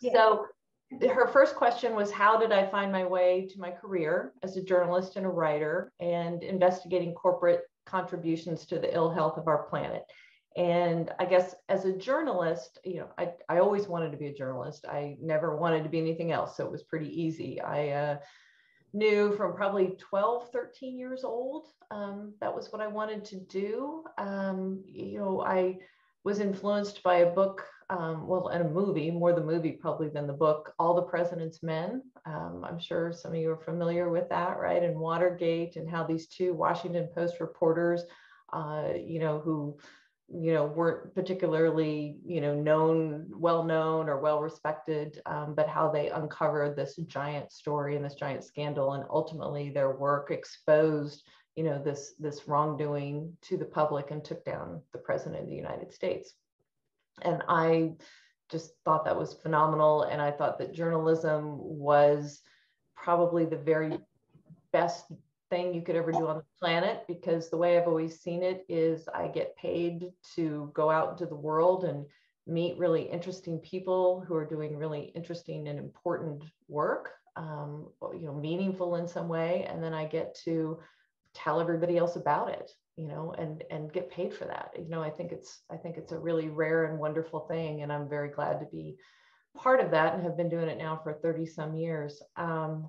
Yeah. So her first question was how did I find my way to my career as a journalist and a writer and investigating corporate contributions to the ill health of our planet. And I guess as a journalist, you know, I, I always wanted to be a journalist. I never wanted to be anything else. So it was pretty easy. I uh, knew from probably 12, 13 years old, um, that was what I wanted to do. Um, you know, I was influenced by a book, um, well, and a movie, more the movie probably than the book, All the President's Men. Um, I'm sure some of you are familiar with that, right? And Watergate and how these two Washington Post reporters, uh, you know, who you know weren't particularly you know known well known or well respected um, but how they uncovered this giant story and this giant scandal and ultimately their work exposed you know this this wrongdoing to the public and took down the president of the united states and i just thought that was phenomenal. And i thought that journalism was probably the very best thing you could ever do on the planet because the way I've always seen it is I get paid to go out into the world and meet really interesting people who are doing really interesting and important work, um, you know, meaningful in some way, and then I get to tell everybody else about it, you know, and and get paid for that. You know, I think it's I think it's a really rare and wonderful thing, and I'm very glad to be part of that and have been doing it now for 30 some years. Um,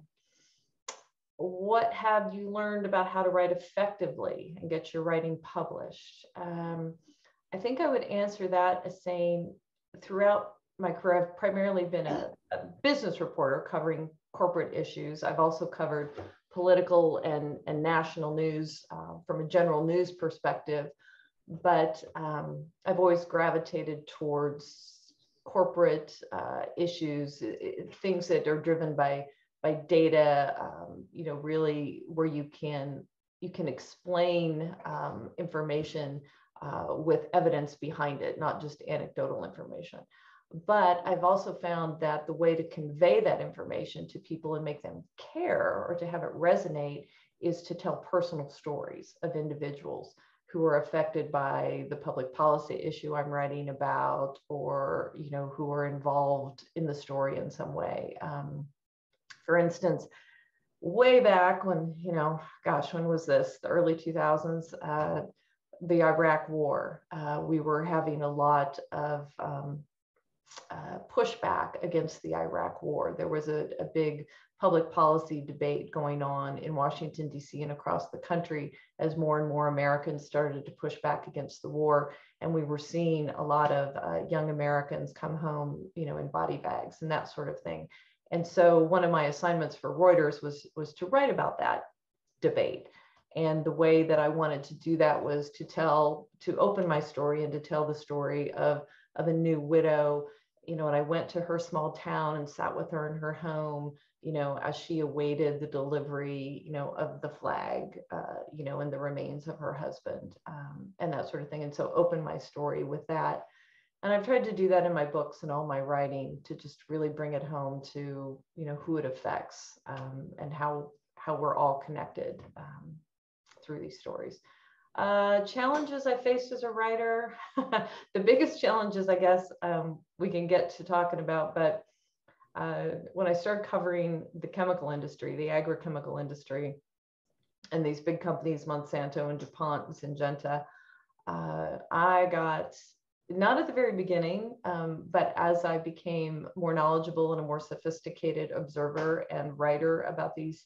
what have you learned about how to write effectively and get your writing published? Um, I think I would answer that as saying throughout my career, I've primarily been a, a business reporter covering corporate issues. I've also covered political and, and national news uh, from a general news perspective, but um, I've always gravitated towards corporate uh, issues, things that are driven by by data, um, you know, really where you can you can explain um, information uh, with evidence behind it, not just anecdotal information. But I've also found that the way to convey that information to people and make them care or to have it resonate is to tell personal stories of individuals who are affected by the public policy issue I'm writing about, or you know, who are involved in the story in some way. Um, for instance, way back when, you know, gosh, when was this? The early 2000s, uh, the Iraq War. Uh, we were having a lot of um, uh, pushback against the Iraq War. There was a, a, big public policy debate going on in Washington, D.C., and across the country as more and more Americans started to push back against the war. And we were seeing a lot of uh, young Americans come home, you know, in body bags and that sort of thing. And so one of my assignments for Reuters was, was to write about that debate. And the way that I wanted to do that was to tell, to open my story and to tell the story of, of a new widow, you know, and I went to her small town and sat with her in her home, you know, as she awaited the delivery, you know, of the flag, uh, you know, and the remains of her husband um, and that sort of thing. And so open my story with that and I've tried to do that in my books and all my writing to just really bring it home to you know who it affects um, and how how we're all connected um, through these stories. Uh, challenges I faced as a writer, the biggest challenges I guess um, we can get to talking about, but uh, when I started covering the chemical industry, the agrochemical industry, and these big companies, Monsanto and DuPont and Syngenta, uh, I got not at the very beginning, um, but as I became more knowledgeable and a more sophisticated observer and writer about these,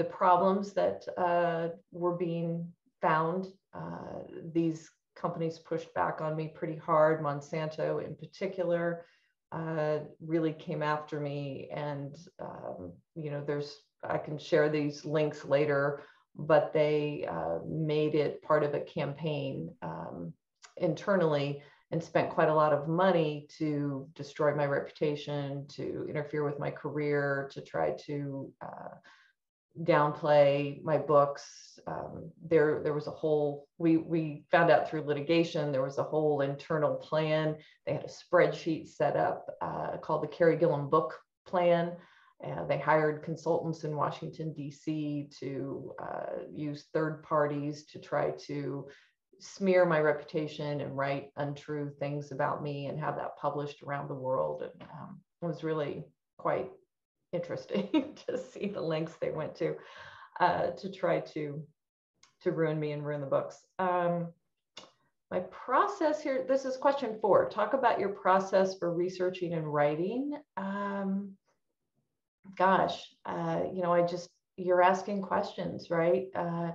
the problems that uh, were being found, uh, these companies pushed back on me pretty hard. Monsanto, in particular, uh, really came after me, and um, you know, there's I can share these links later, but they uh, made it part of a campaign. Um, internally and spent quite a lot of money to destroy my reputation, to interfere with my career, to try to uh, downplay my books. Um, there, there was a whole. We we found out through litigation there was a whole internal plan. They had a spreadsheet set up uh, called the Carey Gillam Book Plan. And they hired consultants in Washington, D.C. to uh, use third parties to try to smear my reputation and write untrue things about me and have that published around the world. And um, it was really quite interesting to see the lengths they went to uh, to try to to ruin me and ruin the books. Um, my process here, this is question four. Talk about your process for researching and writing. Um, gosh, uh, you know, I just, you're asking questions, right? Uh,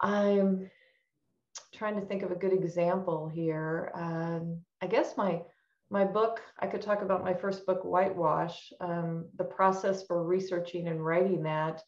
I'm trying to think of a good example here. Um, I guess my my book, I could talk about my first book, Whitewash. Um, the process for researching and writing that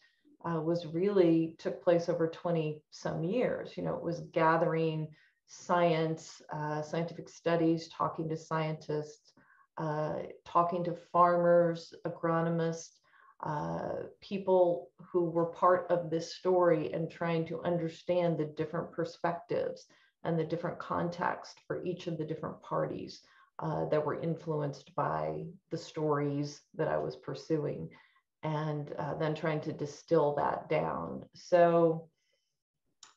uh, was really took place over 20 some years. You know, it was gathering science, uh, scientific studies, talking to scientists, uh, talking to farmers, agronomists, uh, people who were part of this story and trying to understand the different perspectives and the different context for each of the different parties uh, that were influenced by the stories that I was pursuing and uh, then trying to distill that down. So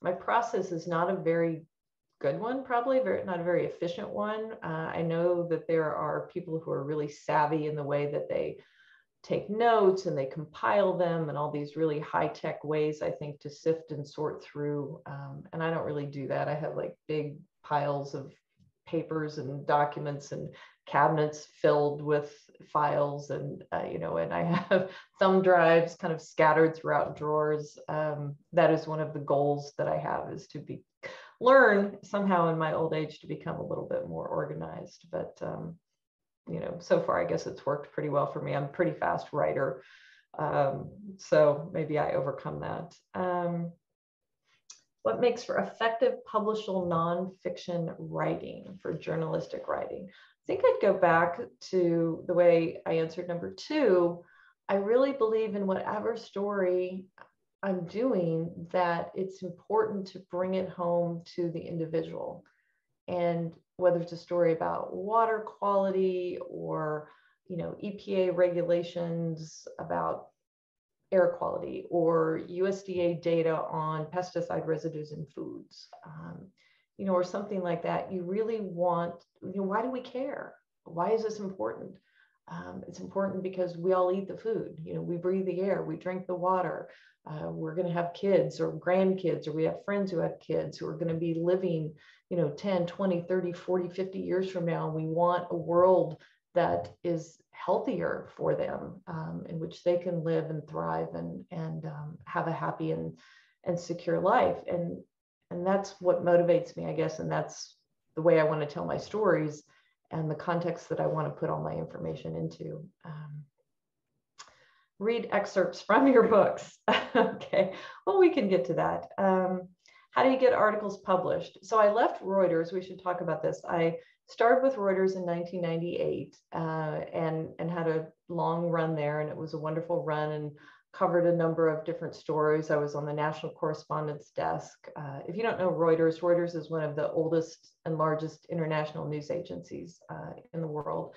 my process is not a very good one, probably very, not a very efficient one. Uh, I know that there are people who are really savvy in the way that they take notes and they compile them and all these really high tech ways, I think, to sift and sort through. Um, and I don't really do that. I have like big piles of papers and documents and cabinets filled with files and uh, you know and i have thumb drives kind of scattered throughout drawers. Um, that is one of the goals that i have is to be learn somehow in my old age to become a little bit more organized. But um, you know so far i guess it's worked pretty well for me. I'm a pretty fast writer. Um, so maybe i overcome that. Um, what makes for effective publishable nonfiction writing for journalistic writing I think I'd go back to the way I answered number two. I really believe in whatever story I'm doing that it's important to bring it home to the individual. And whether it's a story about water quality or you know EPA regulations about air quality or USDA data on pesticide residues in foods. Um, you know, or something like that, you really want, you know, why do we care? Why is this important? Um, it's important because we all eat the food, you know, we breathe the air, we drink the water. Uh, we're going to have kids or grandkids, or we have friends who have kids who are going to be living, you know, 10, 20, 30, 40, 50 years from now. We want a world that is healthier for them, um, in which they can live and thrive and, and um, have a happy and, and secure life. And and that's what motivates me i guess and that's the way i want to tell my stories and the context that i want to put all my information into. Um, read excerpts from your books. Okay well we can get to that. Um, how do you get articles published? So i left reuters we should talk about this. I started with reuters in 1998 uh, and and had a long run there and it was a wonderful run and covered a number of different stories. I was on the national correspondence desk. Uh, if you don't know Reuters, Reuters is one of the oldest and largest international news agencies uh, in the world.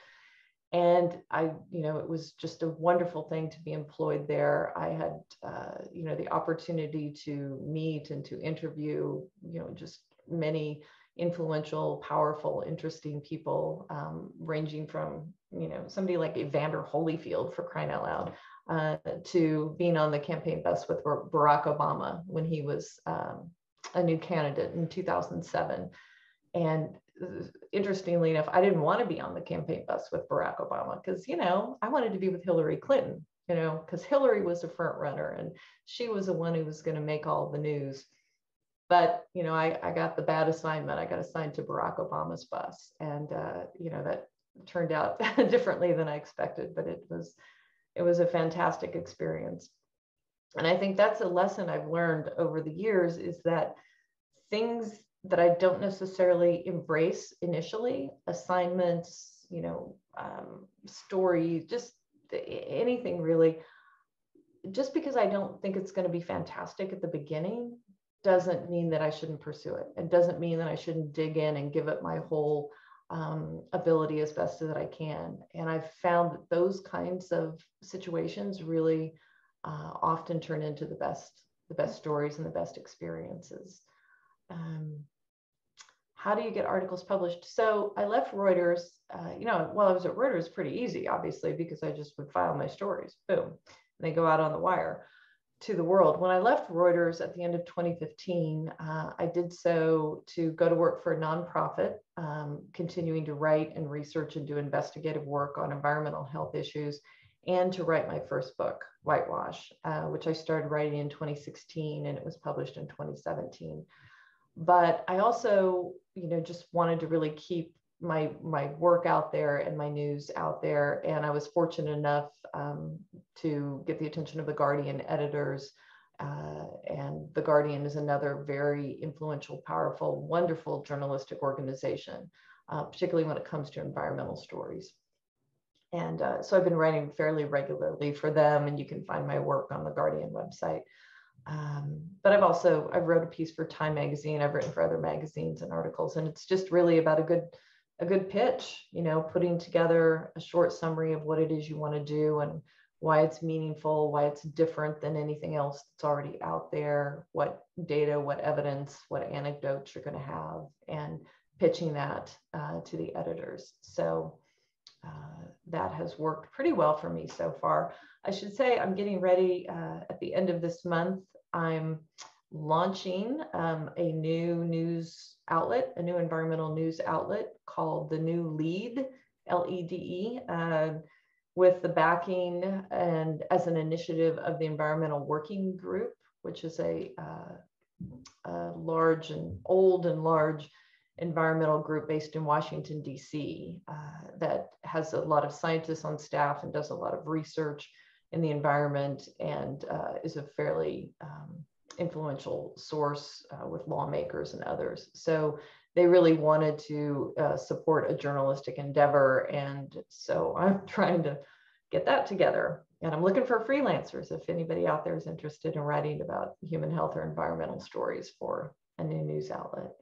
And I, you know, it was just a wonderful thing to be employed there. I had, uh, you know, the opportunity to meet and to interview, you know, just many influential, powerful, interesting people, um, ranging from, you know, somebody like Evander Holyfield for crying out loud, uh, to being on the campaign bus with Barack Obama when he was um, a new candidate in 2007. And uh, interestingly enough, I didn't want to be on the campaign bus with Barack Obama because, you know, I wanted to be with Hillary Clinton, you know, because Hillary was the front runner and she was the one who was going to make all the news. But, you know, I, I got the bad assignment. I got assigned to Barack Obama's bus. And, uh, you know, that turned out differently than I expected, but it was it was a fantastic experience. And I think that's a lesson I've learned over the years is that things that I don't necessarily embrace initially, assignments, you know, um, stories, just anything really, just because I don't think it's going to be fantastic at the beginning doesn't mean that I shouldn't pursue it. It doesn't mean that I shouldn't dig in and give it my whole um, ability as best as I can. And I've found that those kinds of situations really uh, often turn into the best, the best stories and the best experiences. Um, how do you get articles published? So I left Reuters, uh, you know, while I was at Reuters, pretty easy, obviously, because I just would file my stories, boom, and they go out on the wire to the world. When I left Reuters at the end of 2015, uh, I did so to go to work for a nonprofit, um, continuing to write and research and do investigative work on environmental health issues, and to write my first book, Whitewash, uh, which I started writing in 2016 and it was published in 2017 but I also, you know, just wanted to really keep my my work out there and my news out there. And I was fortunate enough um, to get the attention of the Guardian editors. Uh, and the Guardian is another very influential, powerful, wonderful journalistic organization, uh, particularly when it comes to environmental stories. And uh, so I've been writing fairly regularly for them, and you can find my work on the Guardian website. Um, but I've also I've wrote a piece for Time Magazine. I've written for other magazines and articles, and it's just really about a good a good pitch. You know, putting together a short summary of what it is you want to do and why it's meaningful, why it's different than anything else that's already out there, what data, what evidence, what anecdotes you're going to have, and pitching that uh, to the editors. So uh, that has worked pretty well for me so far. I should say I'm getting ready uh, at the end of this month I'm launching um, a new news outlet, a new environmental news outlet called the New Lede, L E D E, uh, with the backing and as an initiative of the Environmental Working Group, which is a, uh, a large and old and large environmental group based in Washington, D.C., uh, that has a lot of scientists on staff and does a lot of research in the environment and uh, is a fairly um, influential source uh, with lawmakers and others. So they really wanted to uh, support a journalistic endeavor. And so I'm trying to get that together. And I'm looking for freelancers if anybody out there is interested in writing about human health or environmental stories for a new news outlet.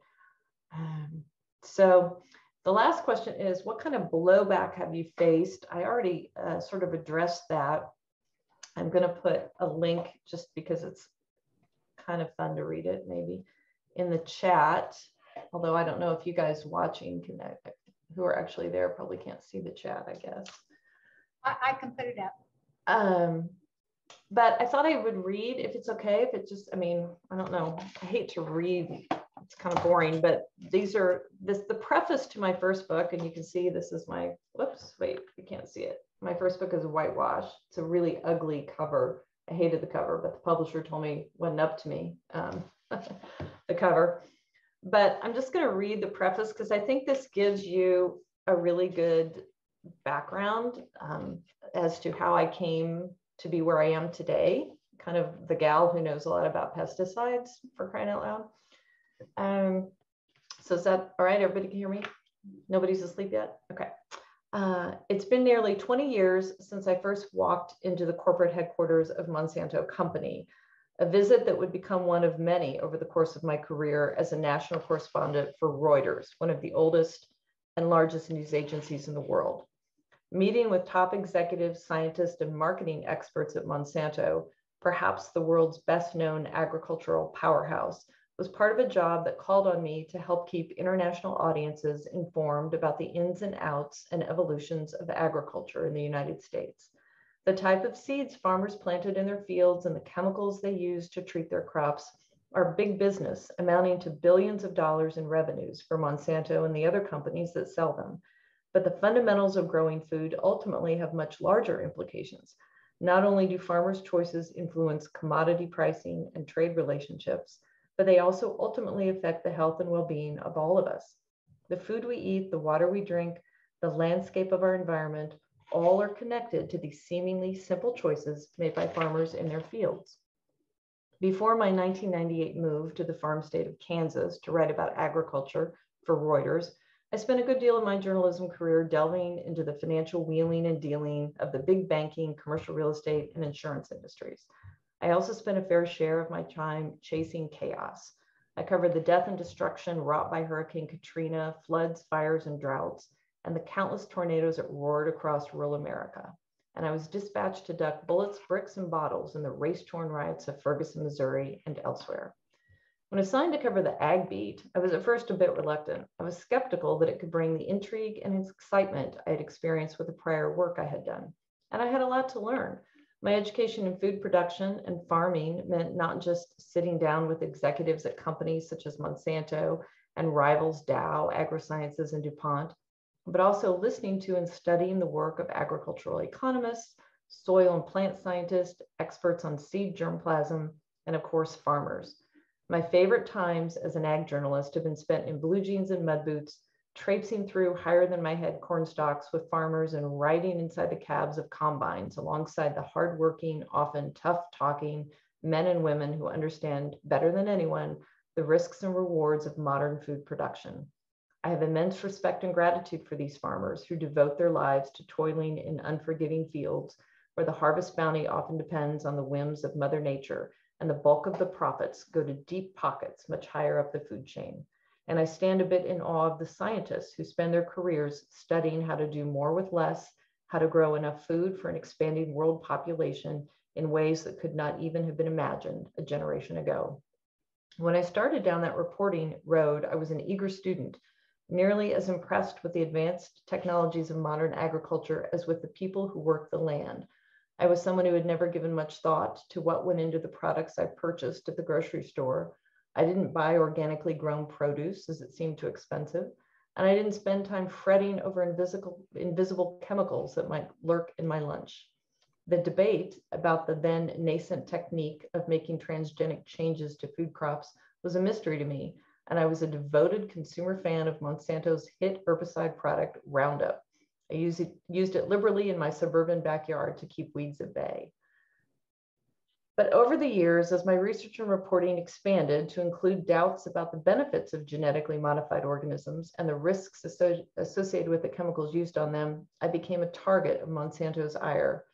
Um, so the last question is what kind of blowback have you faced? I already uh, sort of addressed that I'm going to put a link just because it's kind of fun to read it maybe in the chat. Although I don't know if you guys watching can, who are actually there probably can't see the chat, I guess. I, I can put it up. Um, but I thought I would read if it's okay. If it just, I mean, I don't know. I hate to read. It's kind of boring, but these are this the preface to my first book, and you can see this is my. Whoops, wait, you can't see it my first book is Whitewash. It's a really ugly cover. I hated the cover, but the publisher told me wasn't up to me, um, the cover. But I'm just going to read the preface because I think this gives you a really good background um, as to how I came to be where I am today. Kind of the gal who knows a lot about pesticides for crying out loud. Um, so is that all right? Everybody can hear me? Nobody's asleep yet? Okay. Uh, it's been nearly 20 years since I first walked into the corporate headquarters of Monsanto Company, a visit that would become one of many over the course of my career as a national correspondent for Reuters, one of the oldest and largest news agencies in the world. Meeting with top executives, scientists, and marketing experts at Monsanto, perhaps the world's best known agricultural powerhouse, was part of a job that called on me to help keep international audiences informed about the ins and outs and evolutions of agriculture in the United States. The type of seeds farmers planted in their fields and the chemicals they use to treat their crops are big business, amounting to billions of dollars in revenues for Monsanto and the other companies that sell them. But the fundamentals of growing food ultimately have much larger implications. Not only do farmers' choices influence commodity pricing and trade relationships, but they also ultimately affect the health and well being of all of us. The food we eat, the water we drink, the landscape of our environment, all are connected to these seemingly simple choices made by farmers in their fields. Before my 1998 move to the farm state of Kansas to write about agriculture for Reuters, I spent a good deal of my journalism career delving into the financial wheeling and dealing of the big banking, commercial real estate, and insurance industries. I also spent a fair share of my time chasing chaos. I covered the death and destruction wrought by Hurricane Katrina, floods, fires, and droughts, and the countless tornadoes that roared across rural America. And I was dispatched to duck bullets, bricks, and bottles in the race torn riots of Ferguson, Missouri, and elsewhere. When assigned to cover the ag beat, I was at first a bit reluctant. I was skeptical that it could bring the intrigue and excitement I had experienced with the prior work I had done. And I had a lot to learn. My education in food production and farming meant not just sitting down with executives at companies such as Monsanto and rivals Dow, AgroSciences, and DuPont, but also listening to and studying the work of agricultural economists, soil and plant scientists, experts on seed germplasm, and of course, farmers. My favorite times as an ag journalist have been spent in blue jeans and mud boots, traipsing through higher than my head corn stalks with farmers and riding inside the cabs of combines alongside the hardworking, often tough talking men and women who understand better than anyone the risks and rewards of modern food production. I have immense respect and gratitude for these farmers who devote their lives to toiling in unforgiving fields where the harvest bounty often depends on the whims of Mother Nature and the bulk of the profits go to deep pockets much higher up the food chain. And I stand a bit in awe of the scientists who spend their careers studying how to do more with less, how to grow enough food for an expanding world population in ways that could not even have been imagined a generation ago. When I started down that reporting road, I was an eager student, nearly as impressed with the advanced technologies of modern agriculture as with the people who work the land. I was someone who had never given much thought to what went into the products I purchased at the grocery store I didn't buy organically grown produce as it seemed too expensive. And I didn't spend time fretting over invisible, invisible chemicals that might lurk in my lunch. The debate about the then nascent technique of making transgenic changes to food crops was a mystery to me, and I was a devoted consumer fan of Monsanto's hit herbicide product, Roundup. I used it, used it liberally in my suburban backyard to keep weeds at bay. But over the years, as my research and reporting expanded to include doubts about the benefits of genetically modified organisms and the risks associated with the chemicals used on them, I became a target of Monsanto's ire.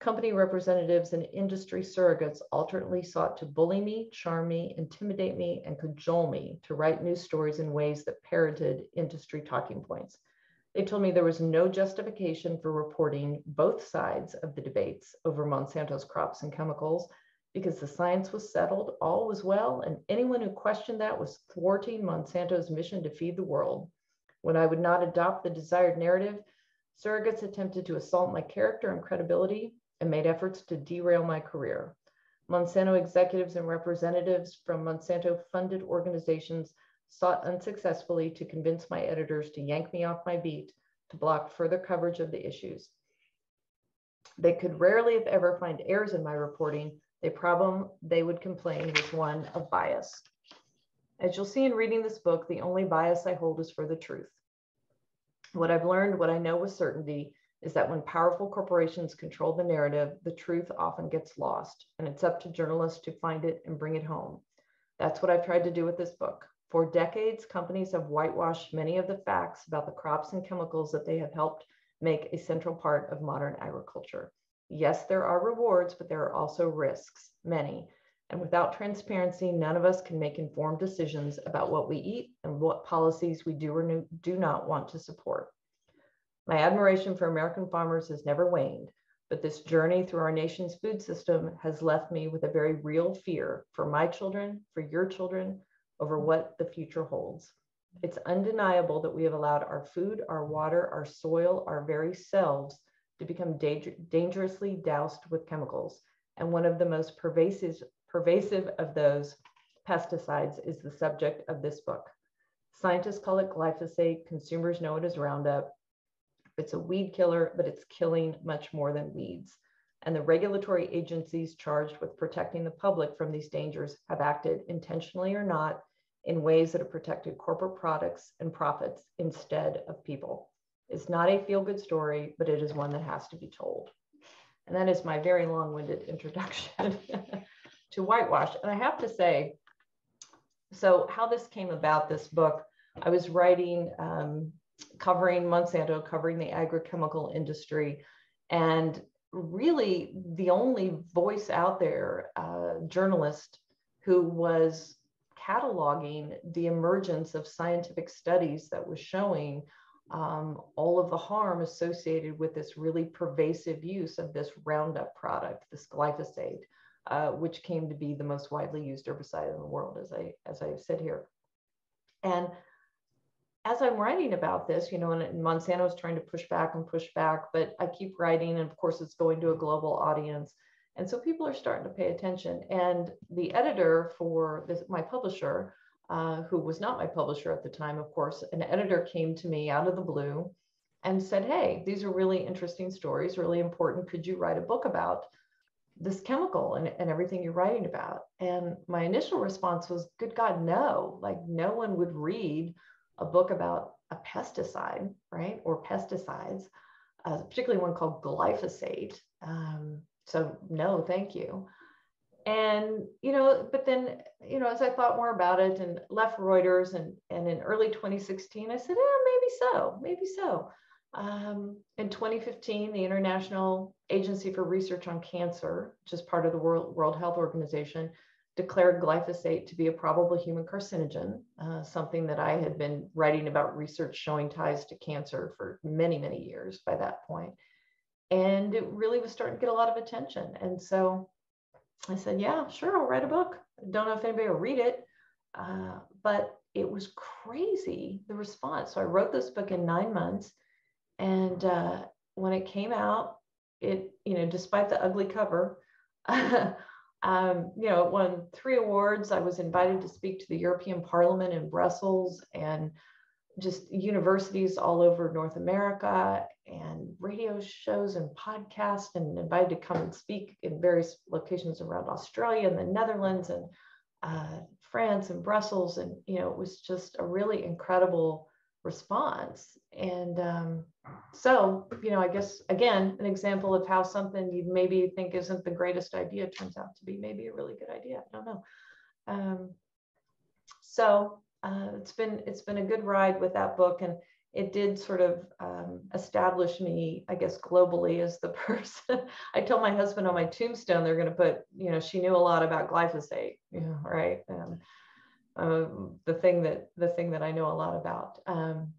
Company representatives and industry surrogates alternately sought to bully me, charm me, intimidate me, and cajole me to write news stories in ways that parroted industry talking points. They told me there was no justification for reporting both sides of the debates over Monsanto's crops and chemicals, because the science was settled, all was well, and anyone who questioned that was thwarting Monsanto's mission to feed the world. When I would not adopt the desired narrative, surrogates attempted to assault my character and credibility and made efforts to derail my career. Monsanto executives and representatives from Monsanto funded organizations sought unsuccessfully to convince my editors to yank me off my beat to block further coverage of the issues. They could rarely, if ever, find errors in my reporting, the problem they would complain was one of bias. As you'll see in reading this book, the only bias I hold is for the truth. What I've learned, what I know with certainty, is that when powerful corporations control the narrative, the truth often gets lost, and it's up to journalists to find it and bring it home. That's what I've tried to do with this book. For decades, companies have whitewashed many of the facts about the crops and chemicals that they have helped make a central part of modern agriculture. Yes, there are rewards, but there are also risks, many. And without transparency, none of us can make informed decisions about what we eat and what policies we do or do not want to support. My admiration for American farmers has never waned, but this journey through our nation's food system has left me with a very real fear for my children, for your children, over what the future holds. It's undeniable that we have allowed our food, our water, our soil, our very selves to become danger, dangerously doused with chemicals. And one of the most pervasive, pervasive of those pesticides is the subject of this book. Scientists call it glyphosate, consumers know it as Roundup. It's a weed killer, but it's killing much more than weeds. And the regulatory agencies charged with protecting the public from these dangers have acted intentionally or not in ways that have protected corporate products and profits instead of people. It's not a feel good story, but it is one that has to be told. And that is my very long winded introduction to Whitewash. And I have to say, so how this came about, this book, I was writing, um, covering Monsanto, covering the agrochemical industry. And really, the only voice out there, uh, journalist, who was cataloging the emergence of scientific studies that was showing um, all of the harm associated with this really pervasive use of this Roundup product, this glyphosate. uh, which came to be the most widely used herbicide in the world, as I as I said here. And as I'm writing about this, you know, and Monsanto is trying to push back and push back, but I keep writing, and of course, it's going to a global audience. And so people are starting to pay attention. And the editor for this, my publisher, uh, who was not my publisher at the time, of course, an editor came to me out of the blue and said, Hey, these are really interesting stories, really important. Could you write a book about this chemical and, and everything you're writing about? And my initial response was, Good God, no. Like, no one would read a book about a pesticide, right? Or pesticides, uh, particularly one called glyphosate. Um, so, no, thank you. And, you know, but then, you know, as I thought more about it and left Reuters and, and in early 2016, I said, yeah, maybe so, maybe so. Um, in 2015, the International Agency for Research on Cancer, which is part of the World, World Health Organization, declared glyphosate to be a probable human carcinogen, uh, something that I had been writing about research showing ties to cancer for many, many years by that. And it really was starting to get a lot of attention. And so I said, Yeah, sure, I'll write a book. Don't know if anybody will read it, uh, but it was crazy the response. So I wrote this book in nine months. And uh, when it came out, it, you know, despite the ugly cover, um, you know, it won three awards. I was invited to speak to the European Parliament in Brussels and just universities all over North America and radio shows and podcasts and invited to come and speak in various locations around Australia and the Netherlands and uh, France and Brussels. And, you know, it was just a really incredible response. And um, so, you know, I guess again, an example of how something you maybe think isn't the greatest idea turns out to be maybe a really good idea. I don't know. Um, so uh, it's been it's been a good ride with that book, and it did sort of um, establish me, I guess, globally as the person. I told my husband on my tombstone they're going to put, you know, she knew a lot about glyphosate, you know, right? Um, um, the thing that the thing that I know a lot about. Um,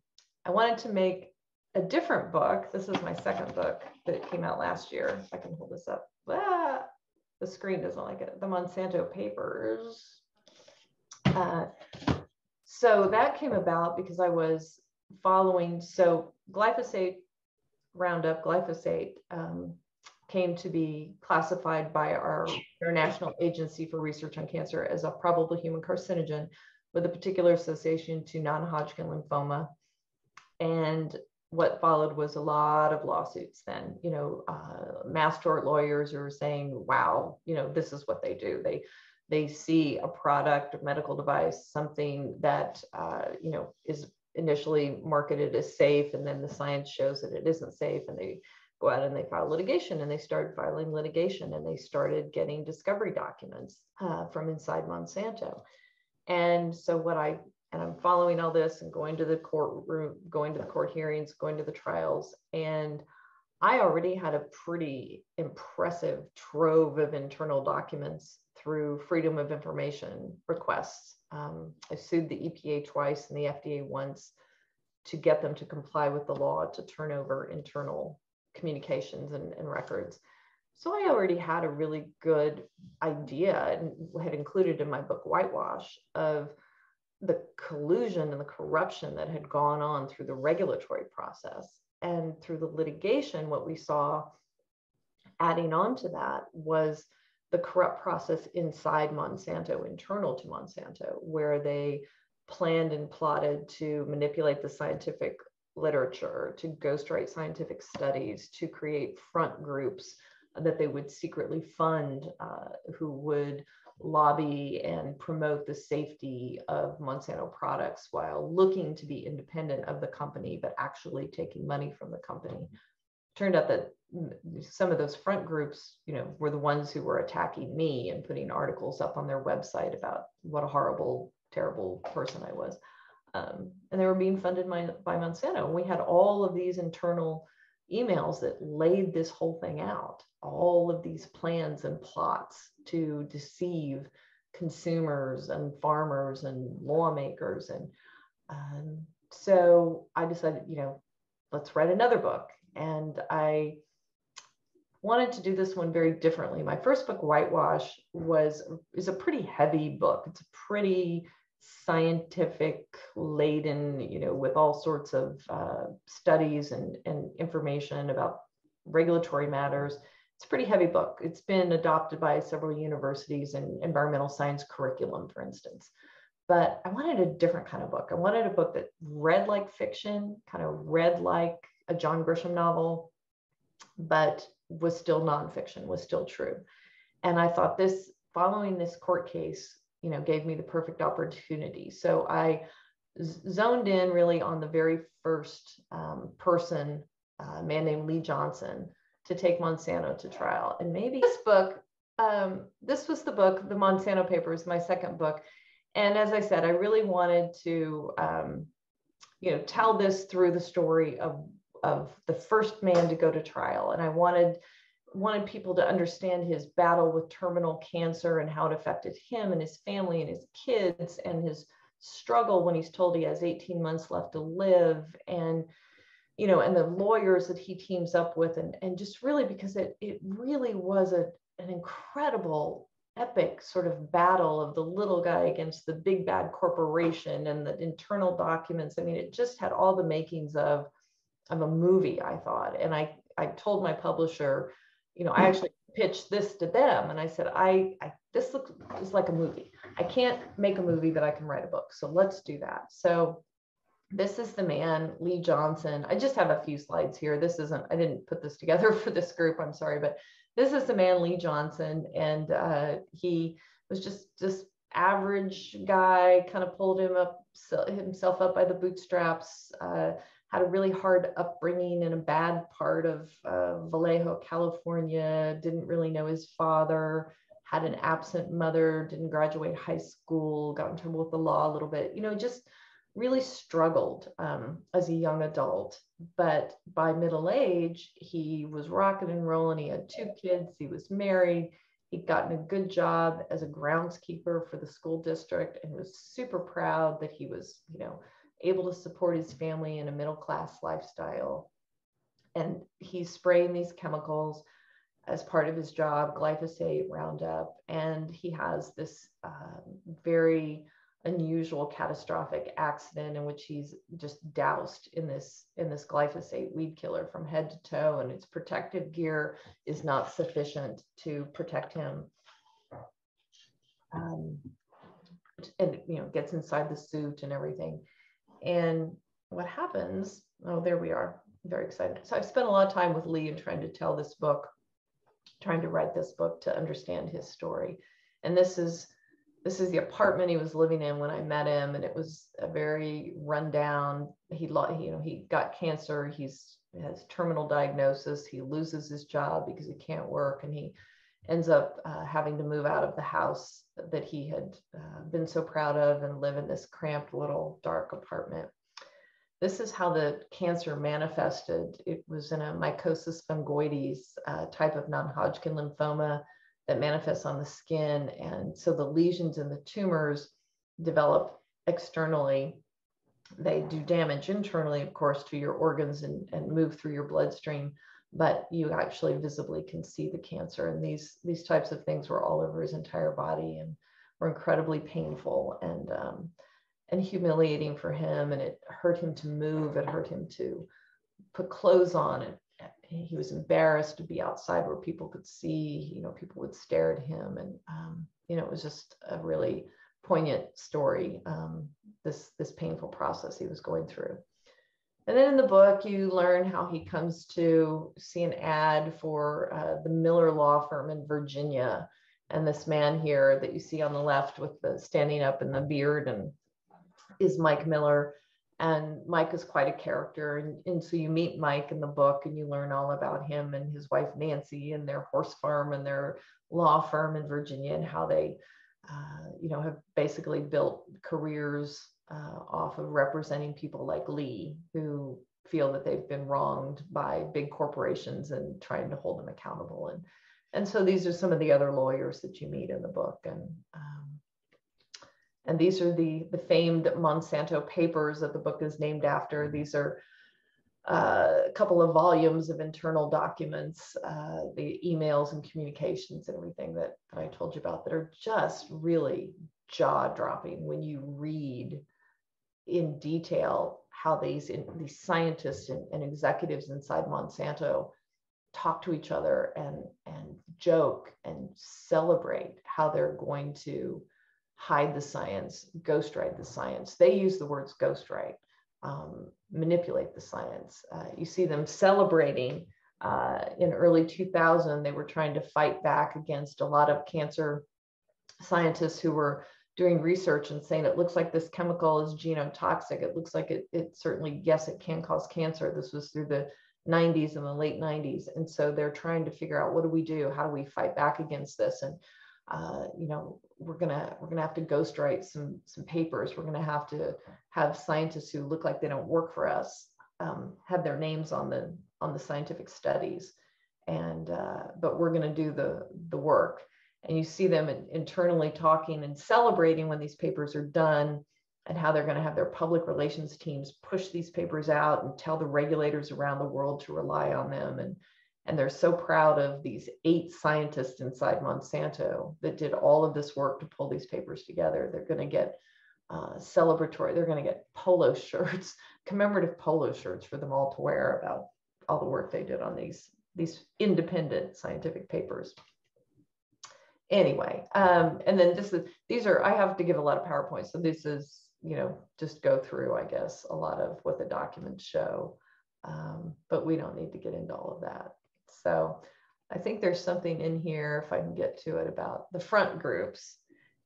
I wanted to make a different book. This is my second book that came out last year. I can hold this up. Ah, the screen doesn't like it. The Monsanto Papers. Uh, so that came about because I was following. So glyphosate, Roundup, glyphosate um, came to be classified by our International Agency for Research on Cancer as a probable human carcinogen with a particular association to non-Hodgkin lymphoma. And what followed was a lot of lawsuits then, you know, uh, mass tort lawyers are saying, wow, you know, this is what they do. They they see a product, a medical device, something that, uh, you know, is initially marketed as safe and then the science shows that it isn't safe and they go out and they file litigation and they started filing litigation and they started getting discovery documents uh, from inside Monsanto. And so what I and I'm following all this and going to the courtroom, going to the court hearings, going to the trials, and I already had a pretty impressive trove of internal documents through freedom of information requests. Um, I sued the EPA twice and the FDA once to get them to comply with the law to turn over internal communications and, and records. So I already had a really good idea and had included in my book Whitewash of the collusion and the corruption that had gone on through the regulatory process. And through the litigation, what we saw adding on to that was the corrupt process inside Monsanto, internal to Monsanto, where they planned and plotted to manipulate the scientific literature, to ghostwrite scientific studies, to create front groups that they would secretly fund, uh, who would lobby and promote the safety of Monsanto products while looking to be independent of the company, but actually taking money from the company. Turned out that some of those front groups, you know, were the ones who were attacking me and putting articles up on their website about what a horrible, terrible person I was. Um, and they were being funded by, by Monsanto. And we had all of these internal emails that laid this whole thing out, all of these plans and plots to deceive consumers and farmers and lawmakers. And um, so I decided, you know, let's write another book. And I wanted to do this one very differently. My first book, Whitewash, was is a pretty heavy book. It's a pretty scientific laden, you know, with all sorts of uh, studies and, and information about regulatory matters. It's a pretty heavy book. It's been adopted by several universities and environmental science curriculum, for instance. But I wanted a different kind of book. I wanted a book that read like fiction, kind of read like a John Grisham novel, but was still nonfiction, was still true. And I thought this, following this court case, you know, gave me the perfect opportunity. So I zoned in really on the very first um, person, uh, man named Lee Johnson, to take Monsanto to trial. And maybe this book, um, this was the book, the Monsanto Papers, my second book. And as I said, I really wanted to, um, you know, tell this through the story of of the first man to go to trial. And I wanted wanted people to understand his battle with terminal cancer and how it affected him and his family and his kids and his struggle when he's told he has 18 months left to live and you know and the lawyers that he teams up with and and just really because it it really was a an incredible epic sort of battle of the little guy against the big bad corporation and the internal documents i mean it just had all the makings of of a movie, I thought. And I, I told my publisher, you know, I actually pitched this to them and I said, I, I this looks is like a movie. I can't make a movie but I can write a book. So let's do that. So this is the man, Lee Johnson. I just have a few slides here. This isn't, I didn't put this together for this group. I'm sorry, but this is the man, Lee Johnson. And uh, he was just, just average guy, kind of pulled him up, himself up by the bootstraps, uh, had a really hard upbringing in a bad part of uh, Vallejo, California, didn't really know his father, had an absent mother, didn't graduate high school, got in trouble with the law a little bit, you know, just really struggled um, as a young adult. But by middle age, he was rocking and rolling. He had two kids, he was married. He'd gotten a good job as a groundskeeper for the school district and was super proud that he was, you know, able to support his family in a middle class lifestyle. And he's spraying these chemicals as part of his job, glyphosate, Roundup, and he has this uh, very unusual catastrophic accident in which he's just doused in this in this glyphosate weed killer from head to toe and his protective gear is not sufficient to protect him um, and you know gets inside the suit and everything and what happens, oh, there we are. very excited. So I've spent a lot of time with Lee and trying to tell this book, trying to write this book to understand his story. And this is this is the apartment he was living in when I met him, and it was a very rundown. He, you know, he got cancer. He's has terminal diagnosis. He loses his job because he can't work, and he ends up uh, having to move out of the house that he had uh, been so proud of and live in this cramped little dark apartment. This is how the cancer manifested. It was in a mycosis fungoides uh, type of non-Hodgkin lymphoma that manifests on the skin. And so the lesions and the tumors develop externally. They do damage internally, of course, to your organs and, and move through your bloodstream but you actually visibly can see the cancer. And these these types of things were all over his entire body and were incredibly painful and um, and humiliating for him. And it hurt him to move. It hurt him to put clothes on. And he was embarrassed to be outside where people could see. You know, people would stare at him, and um, you know, it was just a really poignant story. Um, this this painful process he was going through. And then in the book, you learn how he comes to see an ad for uh, the Miller Law Firm in Virginia. And this man here that you see on the left with the standing up and the beard and is Mike Miller. And Mike is quite a character. And, and so you meet Mike in the book and you learn all about him and his wife Nancy and their horse farm and their law firm in Virginia and how they, uh, you know, have basically built careers uh, off of representing people like Lee, who feel that they've been wronged by big corporations and trying to hold them accountable. And and so these are some of the other lawyers that you meet in the book. And um, and these are the the famed Monsanto papers that the book is named after. These are uh, a couple of volumes of internal documents, uh, the emails and communications and everything that, that I told you about that are just really jaw dropping when you read in detail how these in, these scientists and, and, executives inside Monsanto talk to each other and and joke and celebrate how they're going to hide the science, ghostwrite the science. They use the words ghostwrite um, manipulate the science. Uh, you see them celebrating uh, in early 2000, they were trying to fight back against a lot of cancer scientists who were doing research and saying it looks like this chemical is genotoxic. It looks like it, it certainly, yes, it can cause cancer. This was through the 90s and the late 90s. And so they're trying to figure out what do we do? How do we fight back against this? And uh, you know, we're gonna we're gonna have to ghostwrite some some papers. We're gonna have to have scientists who look like they don't work for us um, have their names on the on the scientific studies, and uh, but we're gonna do the the work. And you see them internally talking and celebrating when these papers are done, and how they're going to have their public relations teams push these papers out and tell the regulators around the world to rely on them and and they're so proud of these eight scientists inside Monsanto that did all of this work to pull these papers together. They're going to get uh, celebratory, they're going to get polo shirts, commemorative polo shirts for them all to wear about all the work they did on these, these independent scientific papers. Anyway, um, and then this is, these are, I have to give a lot of PowerPoints. So this is, you know, just go through, I guess, a lot of what the documents show. Um, but we don't need to get into all of that. So I think there's something in here, if I can get to it, about the front groups.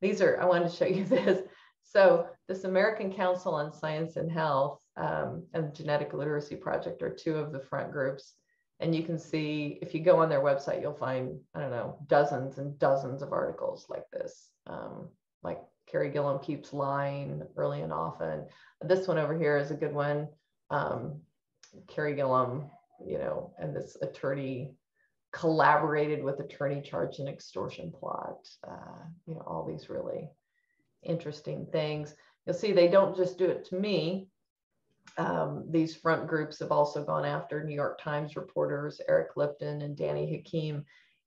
These are, I wanted to show you this. So this American Council on Science and Health um, and Genetic Literacy Project are two of the front groups. And you can see, if you go on their website, you'll find, I don't know, dozens and dozens of articles like this. Um, like Carey Gillam keeps lying early and often. This one over here is a good one. Um, Carey Gillam you know, and this attorney collaborated with attorney charge and extortion plot, uh, you know, all these really interesting things. You'll see they don't just do it to me. Um, these front groups have also gone after New York Times reporters, Eric Lipton and Danny Hakim,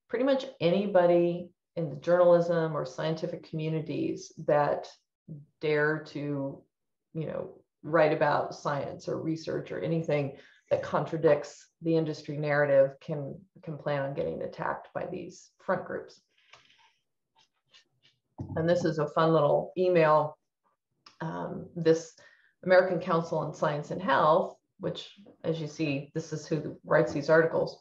pretty much anybody in the journalism or scientific communities that dare to, you know, write about science or research or anything that contradicts the industry narrative can, can plan on getting attacked by these front groups. And this is a fun little email. Um, this American Council on Science and Health, which as you see, this is who writes these articles.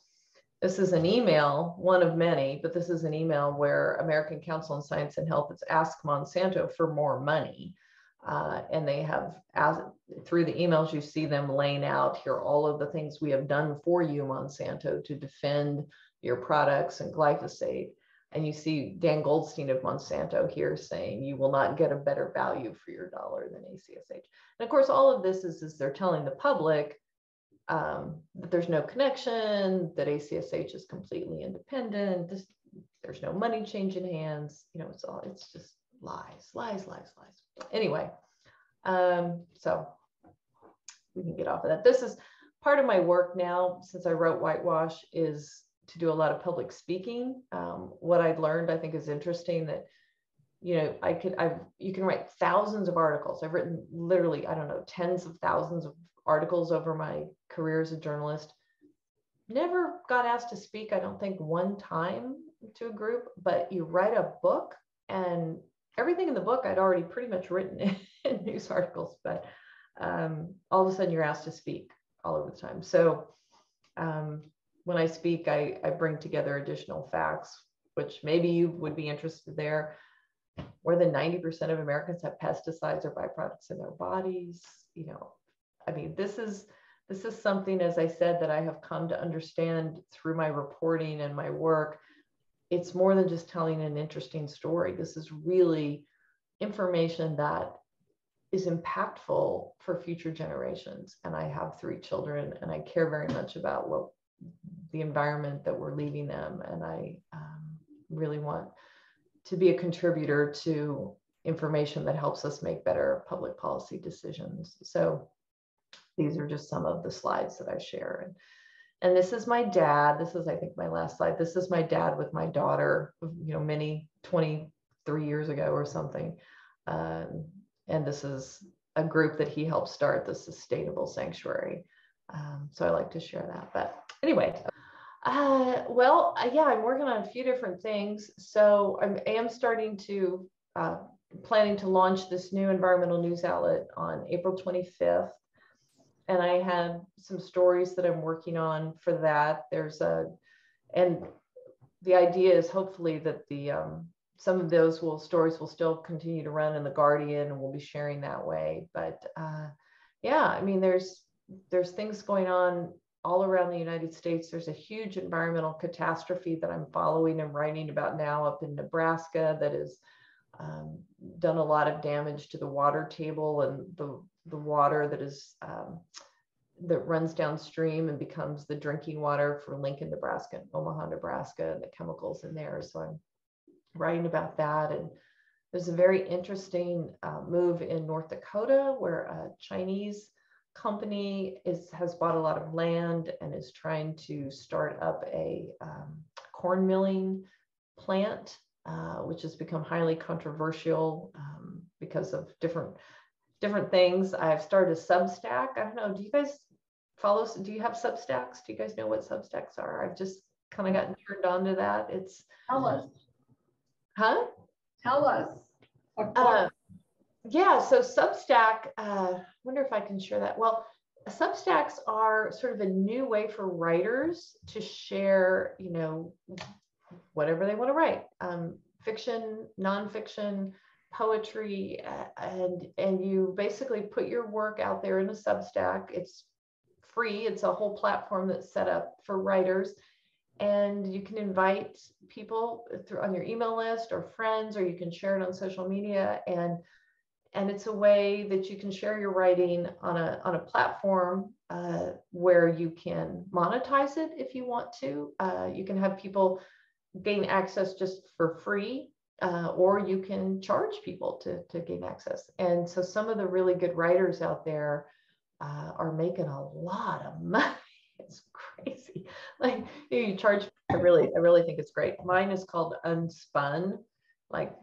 This is an email, one of many, but this is an email where American Council on Science and Health has asked Monsanto for more money uh, and they have, as, through the emails, you see them laying out here all of the things we have done for you, Monsanto, to defend your products and glyphosate. And you see Dan Goldstein of Monsanto here saying you will not get a better value for your dollar than ACSH. And of course, all of this is, is they're telling the public um, that there's no connection, that ACSH is completely independent, this, there's no money changing hands. You know, it's all, it's just lies, lies, lies, lies anyway, um, so we can get off of that. This is part of my work now since I wrote Whitewash is to do a lot of public speaking. Um, what I've learned, I think, is interesting that you know I could I've you can write thousands of articles. I've written literally I don't know tens of thousands of articles over my career as a journalist. Never got asked to speak. I don't think one time to a group, but you write a book and everything in the book I'd already pretty much written in news articles, but um, all of a sudden you're asked to speak all over the time. So um, when I speak, I, I bring together additional facts, which maybe you would be interested there. More than 90% of Americans have pesticides or byproducts in their bodies. You know, I mean, this is this is something, as I said, that I have come to understand through my reporting and my work it's more than just telling an interesting story. This is really information that is impactful for future generations. And I have three children and I care very much about what the environment that we're leaving them. And I um, really want to be a contributor to information that helps us make better public policy decisions. So these are just some of the slides that I share. And, and this is my dad. This is, I think, my last slide. This is my dad with my daughter, you know, many 23 years ago or something. Um, and this is a group that he helped start, the Sustainable Sanctuary. Um, so I like to share that. But anyway, uh, well, uh, yeah, I'm working on a few different things. So I'm, I am starting to, uh, planning to launch this new environmental news outlet on April 25th. And I have some stories that I'm working on for that. There's a, and the idea is hopefully that the, um, some of those will stories will still continue to run in the Guardian and we'll be sharing that way. But uh, yeah, I mean, there's there's things going on all around the United States. There's a huge environmental catastrophe that I'm following and writing about now up in Nebraska that has um, done a lot of damage to the water table and the, the water that is um, that runs downstream and becomes the drinking water for Lincoln, Nebraska, and Omaha, Nebraska, and the chemicals in there. So I'm writing about that. And there's a very interesting uh, move in North Dakota where a Chinese company is has bought a lot of land and is trying to start up a um, corn milling plant, uh, which has become highly controversial um, because of different different things. I've started a Substack. I don't know. Do you guys follow? Do you have Substacks? Do you guys know what Substacks are? I've just kind of gotten turned on to that. It's tell us, huh? Tell us. Uh, yeah, so Substack, uh, wonder if I can share that. Well, Substacks are sort of a new way for writers to share, you know, whatever they want to write, um, fiction, nonfiction, poetry, and and you basically put your work out there in a Substack. It's free. It's a whole platform that's set up for writers, and you can invite people through on your email list or friends, or you can share it on social media and and it's a way that you can share your writing on a, on a platform uh, where you can monetize it if you want to. Uh, you can have people gain access just for free, uh, or you can charge people to, to gain access. And so some of the really good writers out there uh, are making a lot of money. It's crazy. Like you charge, I really, I really think it's great. Mine is called Unspun, like,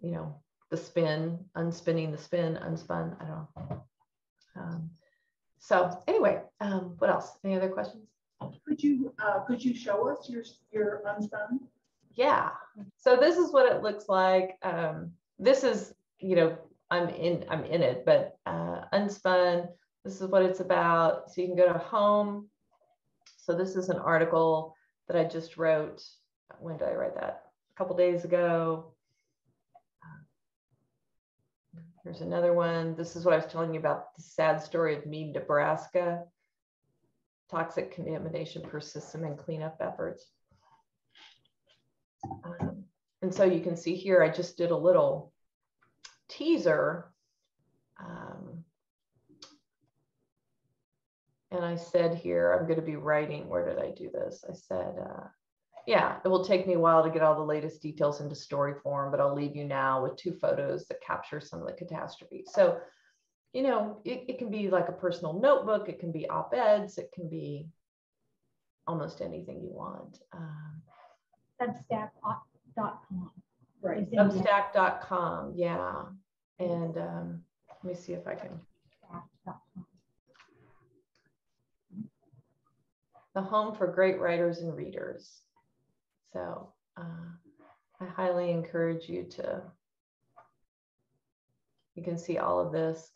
you know, the spin, unspinning the spin, unspun. I don't know. Um, so anyway, um, what else? Any other questions? Could you uh, could you show us your your unspun? Yeah. So this is what it looks like. Um, this is you know I'm in I'm in it, but uh, unspun. This is what it's about. So you can go to home. So this is an article that I just wrote. When did I write that? A couple days ago. Here's another one. This is what I was telling you about the sad story of Mead, Nebraska. Toxic contamination persists amid cleanup efforts. Um, and so you can see here, I just did a little teaser. Um, and I said here, I'm going to be writing, where did I do this? I said, uh, yeah, it will take me a while to get all the latest details into story form, but I'll leave you now with two photos that capture some of the catastrophe. So, you know, it, it can be like a personal notebook, it can be op-eds, it can be almost anything you want. Um, Substack.com. Right. Substack.com, yeah. And um, let me see if I can. The home for great writers and readers. So uh, I highly encourage you to, you can see all of this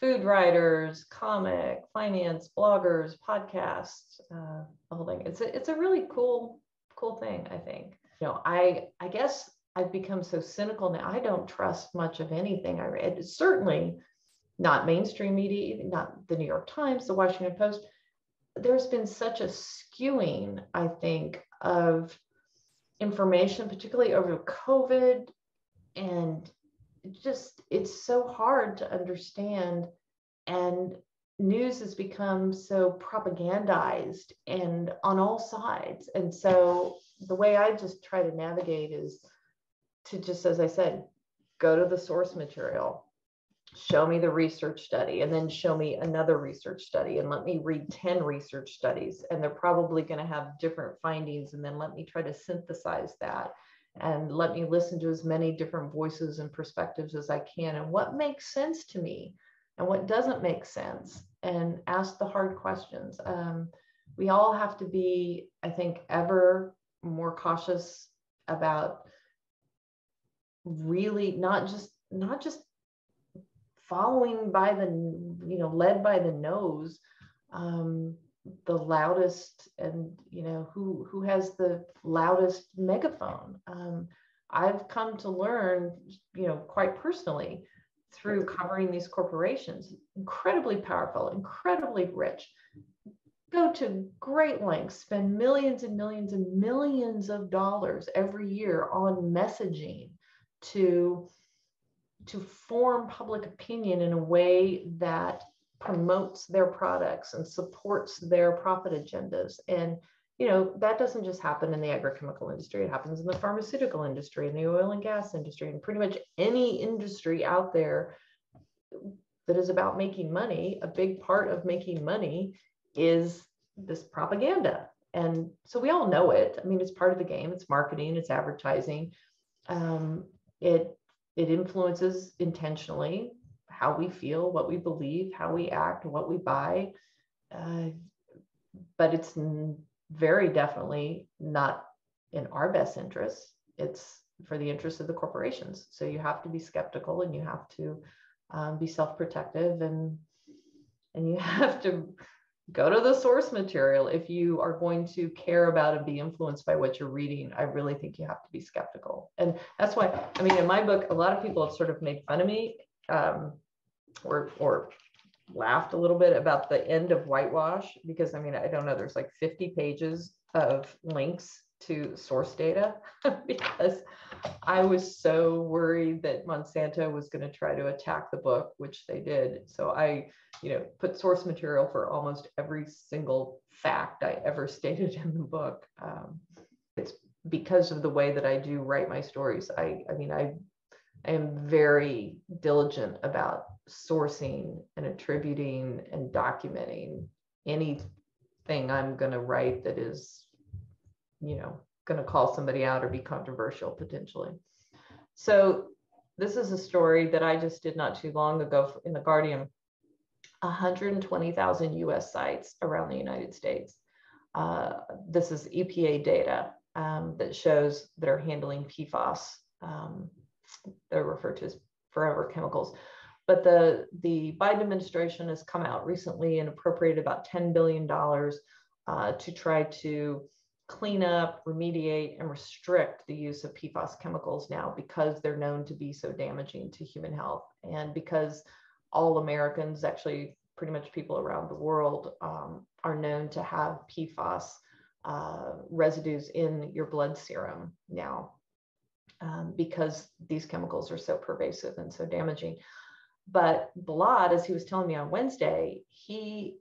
food writers, comic, finance, bloggers, podcasts, uh, the whole thing. It's a, it's a really cool, cool thing, I think. You know, I, I guess I've become so cynical now. I don't trust much of anything I read. Certainly not mainstream media, not the New York Times, the Washington Post. There's been such a skewing, I think, of information, particularly over COVID. And just, it's so hard to understand. And news has become so propagandized and on all sides. And so the way I just try to navigate is to just, as I said, go to the source material, show me the research study and then show me another research study and let me read 10 research studies and they're probably going to have different findings and then let me try to synthesize that and let me listen to as many different voices and perspectives as I can and what makes sense to me and what doesn't make sense and ask the hard questions. Um, we all have to be, I think, ever more cautious about really not just not just following by the you know led by the nose um, the loudest and you know who who has the loudest megaphone. Um, i've come to learn you know quite personally through covering these corporations incredibly powerful incredibly rich go to great lengths spend millions and millions and millions of dollars every year on messaging to to form public opinion in a way that promotes their products and supports their profit agendas. And you know that doesn't just happen in the agrochemical industry. It happens in the pharmaceutical industry in the oil and gas industry and pretty much any industry out there that is about making money. A big part of making money is this propaganda. And so we all know it. I mean it's part of the game. It's marketing. It's advertising. Um, it it influences intentionally how we feel, what we believe, how we act, what we buy. Uh, but it's very definitely not in our best interest. It's for the interest of the corporations. So you have to be skeptical and you have to um, be self-protective and and you have to go to the source material if you are going to care about and be influenced by what you're reading. I really think you have to be skeptical. And that's why i mean in my book a lot of people have sort of made fun of me um, or or laughed a little bit about the end of whitewash because i mean i don't know there's like 50 pages of links to source data because I was so worried that Monsanto was going to try to attack the book, which they did. So I, you know, put source material for almost every single fact I ever stated in the book. Um, it's because of the way that I do write my stories. I, I mean, I, I am very diligent about sourcing and attributing and documenting anything I'm going to write that is, you know, going to call somebody out or be controversial potentially. So this is a story that I just did not too long ago in the Guardian. 120,000 US sites around the United States. Uh, this is EPA data um, that shows that are handling PFAS. Um, they're referred to as forever chemicals. But the, the Biden administration has come out recently and appropriated about $10 billion uh, to try to clean up, remediate, and restrict the use of PFAS chemicals now because they're known to be so damaging to human health. And because all Americans, actually, pretty much people around the world, um, are known to have PFAS uh, residues in your blood serum now um, because these chemicals are so pervasive and so damaging. But Balazs, as he was telling me on Wednesday, he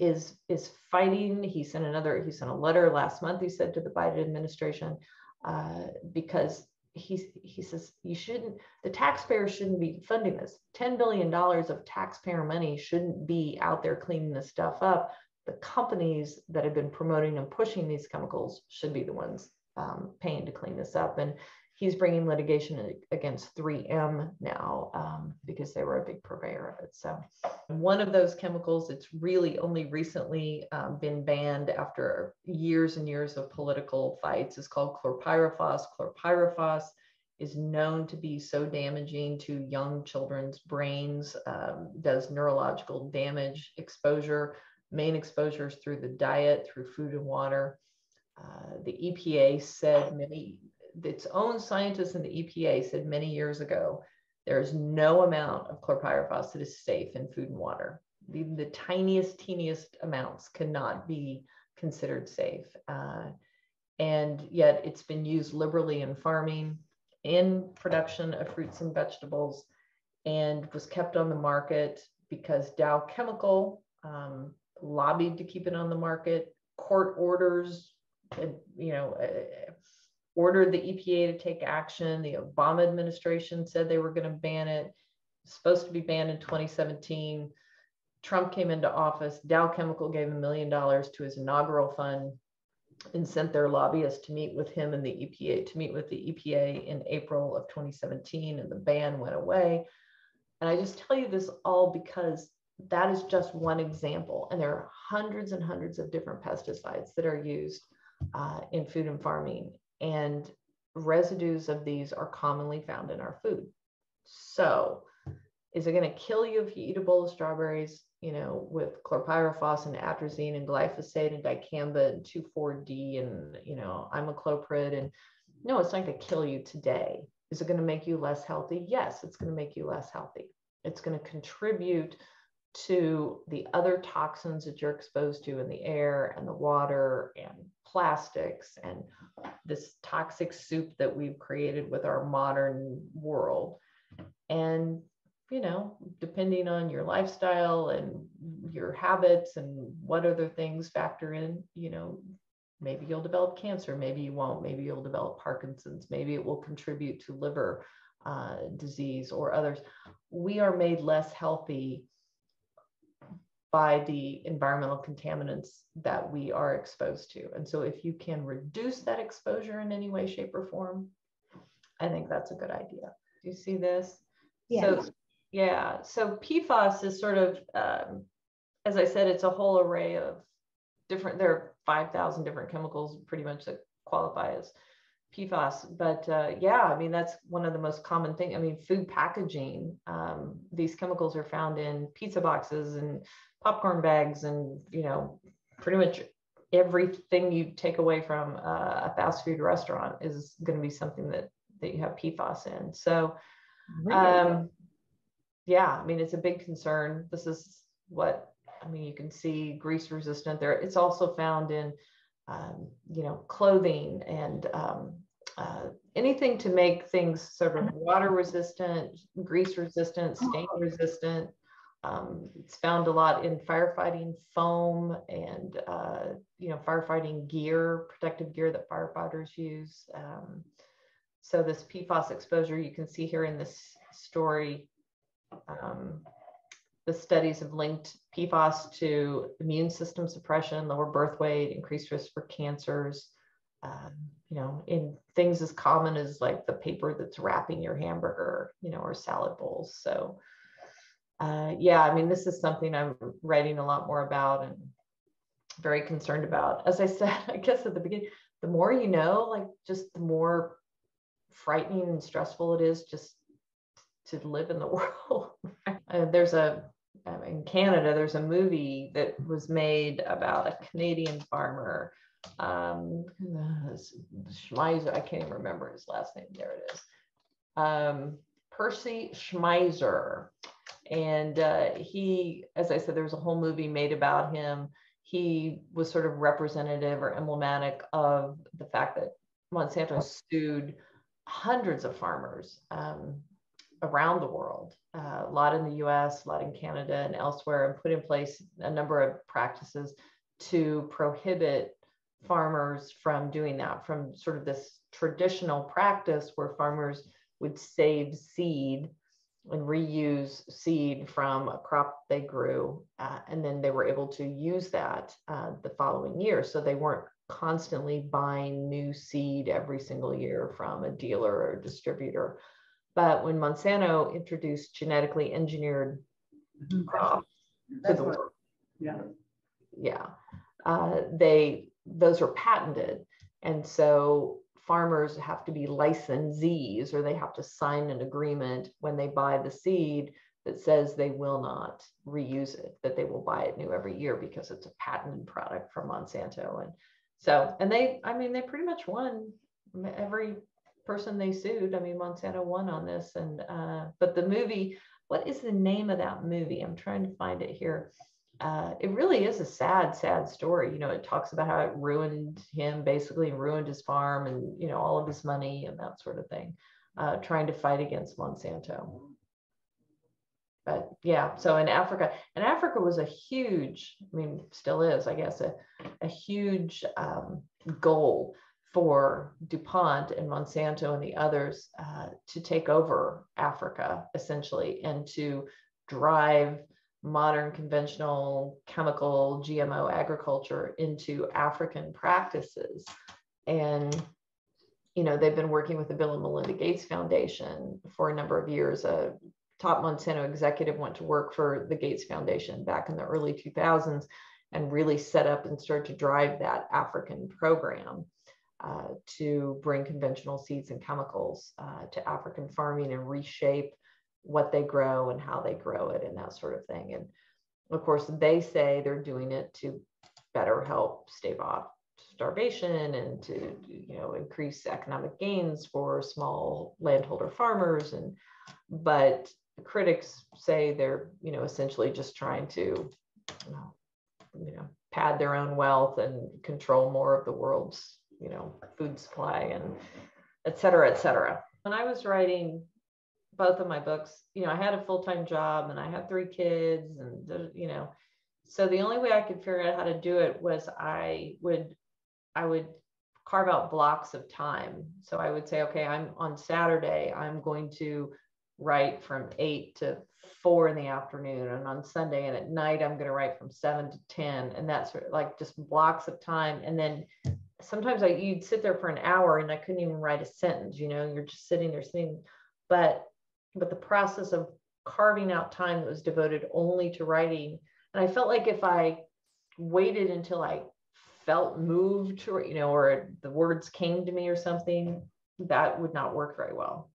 is is fighting. He sent another. He sent a letter last month. He said to the Biden administration uh, because he he says you shouldn't. The taxpayers shouldn't be funding this. Ten billion dollars of taxpayer money shouldn't be out there cleaning this stuff up. The companies that have been promoting and pushing these chemicals should be the ones um, paying to clean this up. And he's bringing litigation against 3M now um, because they were a big purveyor of it. So one of those chemicals, it's really only recently um, been banned after years and years of political fights is called chlorpyrifos. Chlorpyrifos is known to be so damaging to young children's brains, um, does neurological damage, exposure, main exposures through the diet, through food and water. Uh, the EPA said many its own scientists in the EPA said many years ago, there's no amount of chlorpyrifos that is safe in food and water. Even the tiniest, teeniest amounts cannot be considered safe. Uh, and yet it's been used liberally in farming, in production of fruits and vegetables, and was kept on the market because Dow Chemical um, lobbied to keep it on the market. Court orders, you know, uh, ordered the EPA to take action. The Obama administration said they were going to ban it. supposed to be banned in 2017. Trump came into office. Dow Chemical gave a million dollars to his inaugural fund and sent their lobbyists to meet with him and the EPA to meet with the EPA in April of 2017, and the ban went away. And I just tell you this all because that is just one example, and there are hundreds and hundreds of different pesticides that are used uh, in food and farming, and residues of these are commonly found in our food. So, is it going to kill you if you eat a bowl of strawberries? you know, with chlorpyrifos and atrazine and glyphosate and dicamba and 2,4-D and, you know, imidacloprid. And no, it's not going to kill you today. Is it going to make you less healthy? Yes, it's going to make you less healthy. It's going to contribute to the other toxins that you're exposed to in the air and the water and plastics and this toxic soup that we've created with our modern world. And you know, depending on your lifestyle and your habits and what other things factor in, you know, maybe you'll develop cancer, maybe you won't, maybe you'll develop Parkinson's, maybe it will contribute to liver uh, disease or others. We are made less healthy by the environmental contaminants that we are exposed to. And so if you can reduce that exposure in any way, shape, or form, I think that's a good idea. Do you see this? Yeah. So yeah. So PFAS is sort of, um, as I said, it's a whole array of different, there are 5,000 different chemicals pretty much that qualify as PFAS. But uh, yeah, I mean, that's one of the most common things. I mean, food packaging, um, these chemicals are found in pizza boxes and popcorn bags and, you know, pretty much everything you take away from uh, a fast food restaurant is going to be something that, that you have PFAS in. So, um, yeah, I mean, it's a big concern. This is what, I mean, you can see grease resistant there. It's also found in, um, you know, clothing and um, uh, anything to make things sort of water resistant, grease resistant, stain resistant. Um, it's found a lot in firefighting foam and, uh, you know, firefighting gear, protective gear that firefighters use. Um, so this PFAS exposure, you can see here in this story, um, the studies have linked PFAS to immune system suppression, lower birth weight, increased risk for cancers. Um, you know, in things as common as like the paper that's wrapping your hamburger, you know, or salad bowls. So, uh, yeah, I mean, this is something I'm writing a lot more about and very concerned about. As I said, I guess at the beginning, the more you know, like just the more frightening and stressful it is just to live in the world. uh, there's a in Canada, there's a movie that was made about a Canadian farmer. Um, Schmeiser, I can't even remember his last name. There it is. Um, Percy Schmeiser. And uh, he, as I said, there's a whole movie made about him. He was sort of representative or emblematic of the fact that Monsanto sued hundreds of farmers um, around the world, uh, a lot in the US, a lot in Canada and elsewhere, and put in place a number of practices to prohibit farmers from doing that, from sort of this traditional practice where farmers would save seed and reuse seed from a crop they grew, uh, and then they were able to use that uh, the following year. So they weren't constantly buying new seed every single year from a dealer or a distributor. But when Monsanto introduced genetically engineered Mhm. crops to the world, Yeah. yeah, uh, they those are patented, and so farmers have to be licensees or they have to sign an agreement when they buy the seed that says they will not reuse it, that they will buy it new every year because it's a patented product from Monsanto. And so, and they, I mean, they pretty much won every person they sued. I mean, Monsanto won on this. And, uh, but the movie, what is the name of that movie? I'm trying to find it here. Uh, it really is a sad, sad story. You know, it talks about how it ruined him, basically ruined his farm and, you know, all of his money and that sort of thing, uh, trying to fight against Monsanto. But yeah, so in Africa, and Africa was a huge, I mean, still is, I guess, a, a huge um, goal for DuPont and Monsanto and the others uh, to take over Africa essentially and to drive modern conventional chemical GMO agriculture into African practices. And, you know, they've been working with the Bill and Melinda Gates Foundation for a number of years. A top Monsanto executive went to work for the Gates Foundation back in the early 2000s and really set up and start to drive that African program. Uh, to bring conventional seeds and chemicals uh, to African farming and reshape what they grow and how they grow it and that sort of thing. And of course, they say they're doing it to better help stave off starvation and to you know increase economic gains for small landholder farmers and but critics say they're you know essentially just trying to you know pad their own wealth and control more of the world's you know, food supply and et cetera, et cetera. When I was writing both of my books, you know, I had a full time job and I had three kids, and you know, so the only way I could figure out how to do it was I would, I would carve out blocks of time. So I would say, okay, I'm on Saturday, I'm going to write from eight to four in the afternoon and on sunday and at night i'm going to write from seven to ten and that's like just blocks of time and then sometimes I you'd sit there for an hour and I couldn't even write a sentence, you know, you're just sitting there sitting, but but the process of carving out time that was devoted only to writing. And I felt like if I waited until I felt moved or you know, or the words came to me or something, that would not work very well.